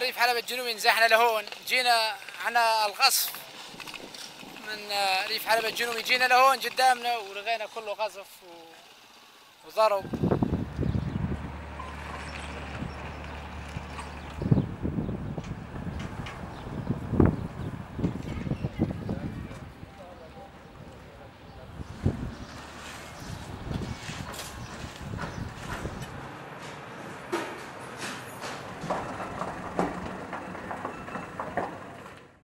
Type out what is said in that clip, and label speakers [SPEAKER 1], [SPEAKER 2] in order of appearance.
[SPEAKER 1] ريف حلب الجنوبي نزحنا لهون. جينا عنا القصف من ريف حلب الجنوبي جينا لهون قدامنا ولقينا كله قصف و... وضرب.